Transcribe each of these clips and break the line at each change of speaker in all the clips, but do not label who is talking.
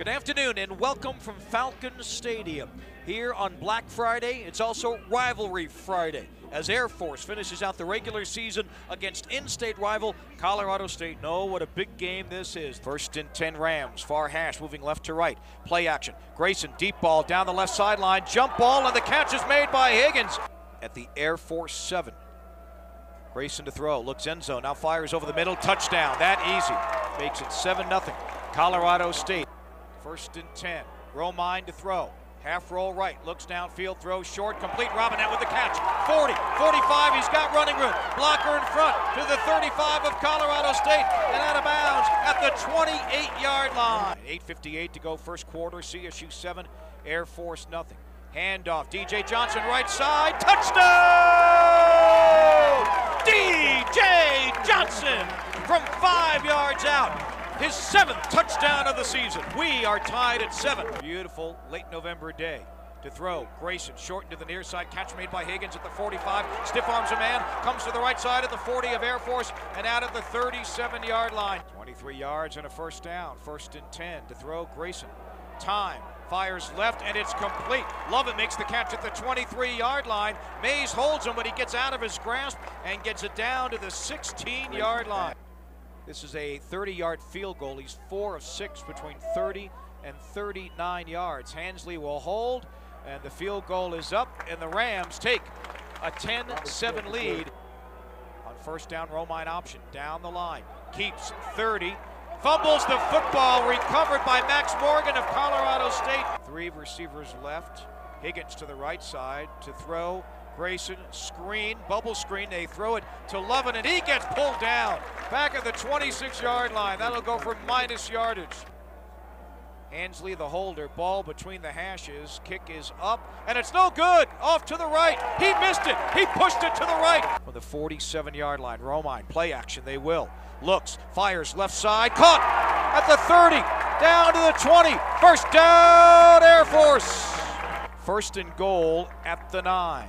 Good afternoon and welcome from Falcon Stadium. Here on Black Friday, it's also Rivalry Friday as Air Force finishes out the regular season against in state rival Colorado State. Know what a big game this is. First and 10 Rams, far hash moving left to right. Play action. Grayson, deep ball down the left sideline. Jump ball, and the catch is made by Higgins at the Air Force 7. Grayson to throw, looks end zone, now fires over the middle, touchdown. That easy. Makes it 7 0. Colorado State. First and 10. Romine to throw. Half roll right, looks downfield, throws short, complete. Robinette with the catch. 40, 45, he's got running room. Blocker in front to the 35 of Colorado State and out of bounds at the 28 yard line. 8.58 to go, first quarter. CSU 7, Air Force nothing. Handoff, DJ Johnson right side, touchdown! DJ Johnson from five yards out his seventh touchdown of the season. We are tied at seven. Beautiful late November day to throw. Grayson short to the near side. Catch made by Higgins at the 45. Stiff arms a man. Comes to the right side at the 40 of Air Force and out at the 37 yard line. 23 yards and a first down. First and 10 to throw. Grayson. Time. Fires left and it's complete. Lovett makes the catch at the 23 yard line. Mays holds him, but he gets out of his grasp and gets it down to the 16 yard line. This is a 30 yard field goal. He's four of six between 30 and 39 yards. Hansley will hold, and the field goal is up, and the Rams take a 10 7 lead. On first down, Romine option down the line. Keeps 30. Fumbles the football, recovered by Max Morgan of Colorado State. Three receivers left. Higgins to the right side to throw. Grayson, screen, bubble screen. They throw it to Lovin, and he gets pulled down. Back at the 26 yard line. That'll go for minus yardage. Hansley, the holder, ball between the hashes. Kick is up, and it's no good. Off to the right. He missed it. He pushed it to the right. From the 47 yard line, Romine, play action. They will. Looks, fires left side. Caught at the 30. Down to the 20. First down, Air Force. First and goal at the 9.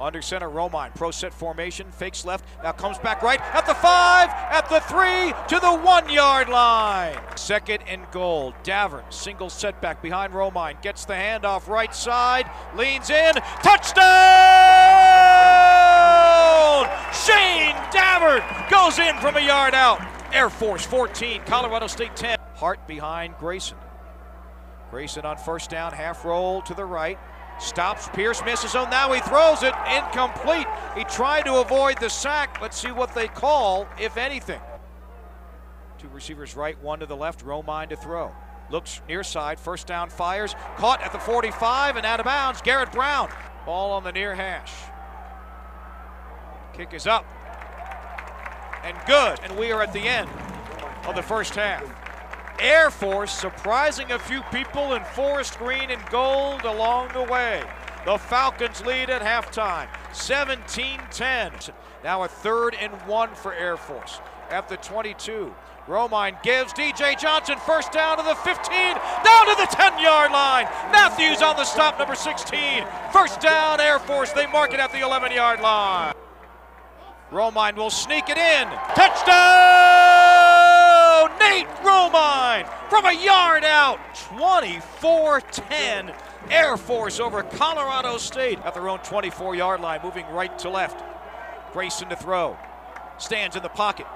Under center, Romine, pro set formation, fakes left, now comes back right at the five, at the three, to the one yard line. Second and goal. Davern, single setback behind Romine, gets the handoff right side, leans in, touchdown! Shayne Davern goes in from a yard out. Air Force 14, Colorado State 10. Hart behind Grayson. Grayson on first down, half roll to the right. Stops, Pierce misses him. Now he throws it incomplete. He tried to avoid the sack. Let's see what they call, if anything. Two receivers right, one to the left. Romine to throw. Looks near side, first down fires. Caught at the 45 and out of bounds. Garrett Brown. Ball on the near hash. Kick is up. And good. And we are at the end of the first half. Air Force surprising a few people in forest green and gold along the way. The Falcons lead at halftime, 17-10. Now a third and one for Air Force at the 22. Romine gives DJ Johnson first down to the 15, down to the 10 yard line. Matthews on the stop, number 16. First down, Air Force. They mark it at the 11 yard line. Romine will sneak it in. Touchdown! Nate Romine from a yard out. 24 10. Air Force over Colorado State at their own 24 yard line, moving right to left. Grayson to throw. Stands in the pocket.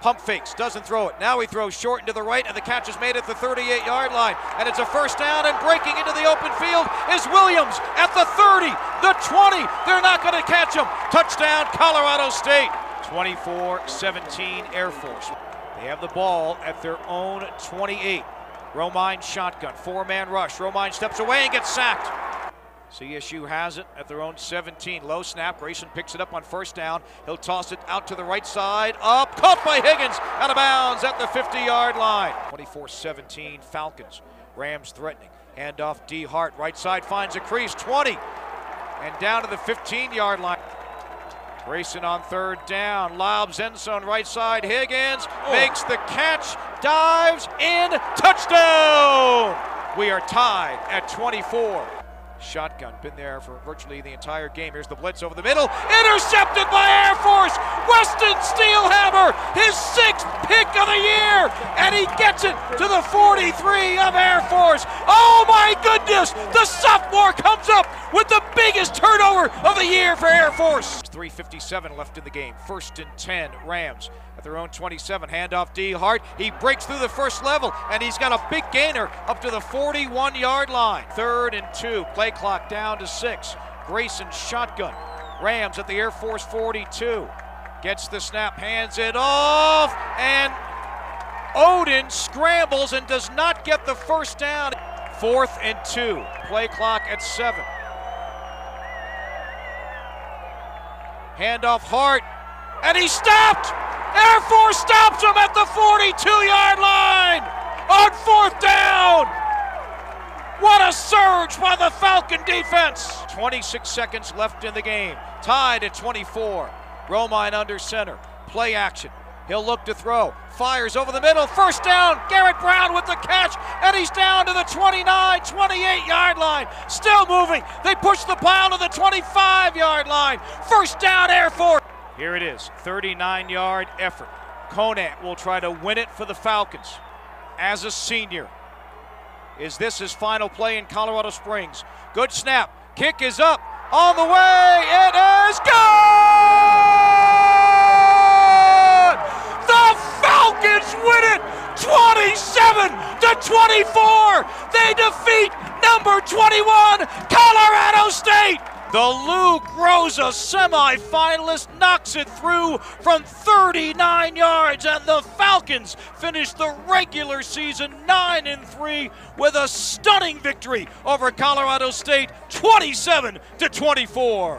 Pump fakes, doesn't throw it. Now he throws short into the right, and the catch is made at the 38 yard line. And it's a first down, and breaking into the open field is Williams at the 30, the 20. They're not going to catch him. Touchdown, Colorado State. 24 17 Air Force. They have the ball at their own 28. Romine shotgun, four man rush. Romine steps away and gets sacked. CSU has it at their own 17. Low snap. Grayson picks it up on first down. He'll toss it out to the right side. Up. Caught by Higgins. Out of bounds at the 50 yard line. 24 17 Falcons. Rams threatening. Handoff D Hart. Right side finds a crease. 20. And down to the 15 yard line. Grayson on third down, lobs end zone right side. Higgins oh. makes the catch, dives in, touchdown! We are tied at 24. Shotgun, been there for virtually the entire game. Here's the blitz over the middle. Intercepted by Air Force. Weston Steelhammer, sixth pick of the year. And he gets it to the 43 of Air Force. Oh my goodness! The sophomore comes up with the biggest turnover of the year for Air Force. 3.57 left in the game. First and 10, Rams at their own 27. Handoff D Hart. He breaks through the first level and he's got a big gainer up to the 41 yard line. Third and two. Play clock down to six. Grayson shotgun. Rams at the Air Force 42. Gets the snap, hands it off, and Odin scrambles and does not get the first down. Fourth and two. Play clock at seven. Handoff Hart, and he stopped. Air Force stops him at the 42 yard line on fourth down. What a surge by the Falcon defense. 26 seconds left in the game. Tied at 24. Romine under center. Play action. He'll look to throw. Fires over the middle. First down. Garrett Brown with the catch. And he's down to the 29, 28 yard line. Still moving. They push the pile to the 25 yard line. First down, Air Force. Here it is 39 yard effort. Conant will try to win it for the Falcons as a senior. Is this his final play in Colorado Springs? Good snap. Kick is up. On the way. It is good! The Falcons win it 27 to 24. They defeat number 21 Colorado State. The Lou Groza semifinalist knocks it through from 39 yards, and the Falcons finish the regular season 9 and 3 with a stunning victory over Colorado State 27 to 24.